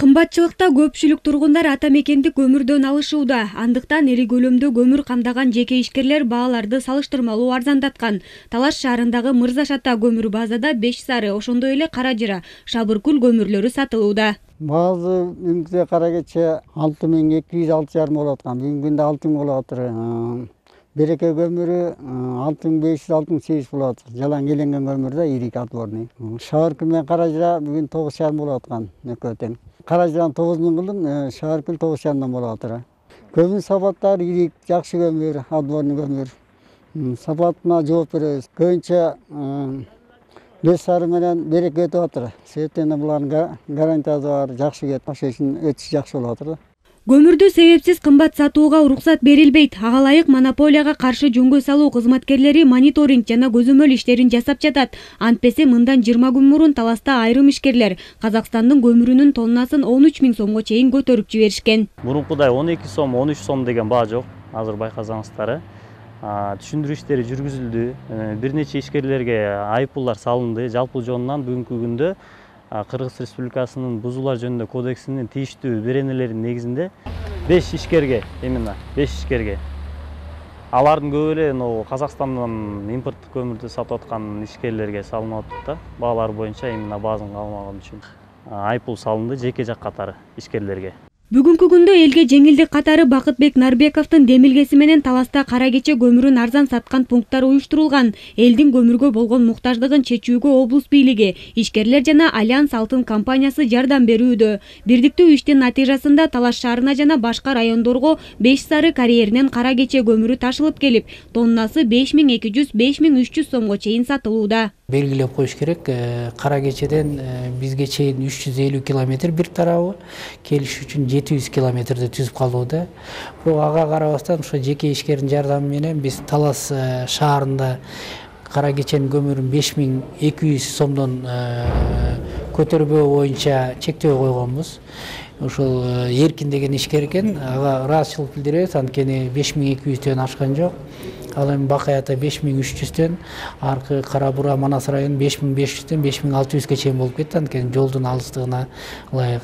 кымбатчылыкта көпчүлүк тургундар ата мекендик көмүрдөн алышууда андыктан ири көлөмдө көмүр камдаган жеке ишкерлер бааларды салыштырмалуу арзандаткан талаш шаарындагы мырза шата көмүр базада беш сары ошондой эле кара жыра шабыркүл көмүрлөрү сатылууда. Баазы бүгүнкү күндө кара кече алты миң эки жүз алты жарым болуп аткан. Бүгүнкү күндө алты миң болуп атыр береке көмүрү алты миң беш жүз алты миң сегиз жүз болуп жалаң келенген көмүр да ирик отборный шабыркүл менен кара жыра бүгүн тогуз жарым болуп аткан экөө тең кара жыраны тогуз миң кылдым шабыркүл тогуз жарымдан болуп атыр көмүр сапаттары ирик жакшы көмүр отборный көмүр сапатына жооп беребиз көбүнчө беш сары менен береке өтүп атыр себептен булардын гарантиясы бар жакшы кетип ошол үчүн өтүшү жакшы болуп атыр да көмүрдү себепсиз кымбат сатууга уруксат берилбейт. Ага ылайык монополияга каршы жөнгө салуу кызматкерлери мониторинг жана көзөмөл иштерин жасап жатат. Антпесе мындан жыйырма күн мурун таласта айрым ишкерлер. Казакстандын көмүрүнүн тоннасын он үч миң сомго чейин көтөрүп жиберишкен. Мурункудай он эки сом он үч сом деген баа жок. Азыр байкасаңыздар түшүндүрүү иштери жүргүзүлдү. Э, бир нече ишкерлерге айыппулдар салынды. Жалпы жонунан бүгүнкү күндө кыргыз республикасынын бузуулар жөнүндө кодексинин тийиштүү беренелеринин негизинде беш ишкерге именно беш ишкерге алардын көбү эле могу казакстандан импорттук сатып аткан ишкерлерге салынып атат да. Баалар боюнча именно баазын калмаганы үчүн айыппул салынды жеке жак катары ишкерлерге бүгүнкү күндө элге жеңилдик катары бакытбек нарбековдун демилгеси менен таласта кара кече көмүрүн арзан саткан пункттар уюштурулган. Элдин көмүргө болгон муктаждыгын чечүүгө облус бийлиги ишкерлер жана альянс алтын компаниясы жардам берүүдө. Бирдиктүү иштин натыйжасында талаш шаарына жана башка райондорго беш сары карьеринен кара кече көмүрү ташылып келип тоннасы беш миң эки жүз беш миң үч жүз сомго чейин сатылууда белгилеп коюш керек. Э, кара кечеден э, бизге чейин үч километр бир тарабы. Келиш үчүн жети жүз километрди түзүп калууда бирок ага карабастан жеке ишкердин жардамы менен биз талас э, шаарында кара кеченин көмүрүн беш миң эки жүз сомдон көтөрбөө боюнча чектөө койгонбуз. Эркин деген ишкер экен. Ага ыраазычылык билдиребиз. Анткени беш миң эки жүздөн ашкан жок. Ал эми бакай ата беш миң үч жүздөн аркы кара бура манас району беш миң беш жүздөн беш миң алты жүзгө чейин болуп кетти. Анткени жолдун алыстыгына ылайык.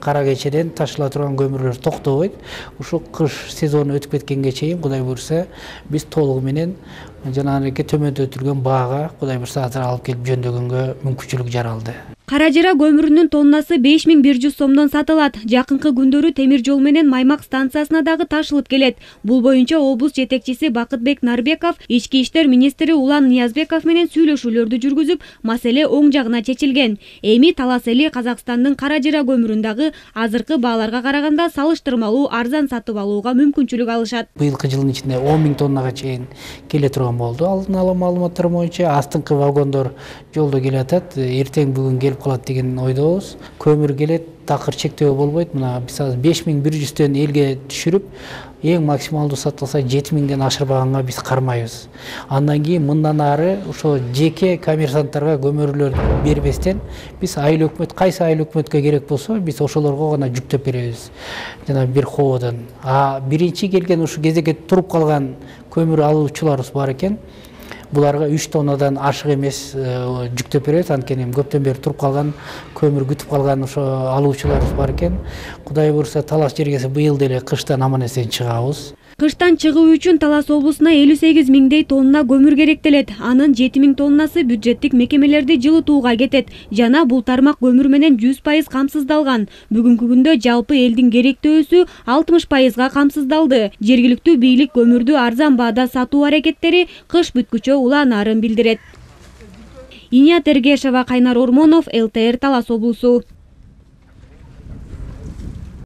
Кара кечеден ташыла турган көмүрлөр токтобойт ушу кыш сезону өтүп кеткенге чейин кудай буюрса биз толугу менен жанагынакей төмөндөтүлгөн баага кудай буюрса азыр алып келип жөндөгөнгө мүмкүнчүлүк жаралды. Кара жыра көмүрүнүн тоннасы беш миң бир жүз сомдон сатылат. Жакынкы күндөрү темир жол менен маймак станциясына дагы ташылып келет. Бул боюнча облус жетекчиси бакытбек нарбеков ички иштер министри улан ниязбеков менен сүйлөшүүлөрдү жүргүзүп маселе оң жагына чечилген. Эми талас эли казакстандын кара жыра көмүрүн дагы азыркы бааларга караганда салыштырмалуу арзан сатып алууга мүмкүнчүлүк алышат. Быйылкы жылдын ичинде он миң тоннага чейин келе турган болду. Алдын ала маалыматтар боюнча астыңкы вагондор жолдо келатат. Эртең бүгүн келип калат деген ойдобуз көмүр келет такыр чектөө болбойт мына биз азыр беш миң бир жүздөн элге түшүрүп эң максималдуу сатылса жети миңден ашырбаганга биз кармайбыз андан кийин мындан ары ошо жеке коммерсанттарга көмүрлөрдү бербестен биз айыл өкмөт кайсы айыл өкмөткө керек болсо биз ошолорго гана жүктөп беребиз жана бир хоодон а биринчи келген ушу кезекке туруп калган көмүр алуучуларыбыз бар экен буларга үч тоннадан ашык эмес э, жүктөп беребиз анткени көптөн бери туруп калган көмүр күтүп калган ошо алуучуларыбыз бар экен кудай буюрса талаш жергеси быйыл деле кыштан аман эсен чыгабыз кыштан чыгуу үчүн талас облусуна элүү сегиз миңдей тонна көмүр керектелет. Анын жети миң тоннасы бюджеттик мекемелерди жылытууга кетет. Жана бул тармак көмүр менен жүз пайыз камсыздалган. Бүгүнкү күндө жалпы элдин керектөөсү алтымыш пайызга камсыздалды. Жергиликтүү бийлик көмүрдү арзан баада сатуу аракеттери кыш бүткүчө уланаарын билдирет. Иният эргешова кайнар ормонов лтр талас облусу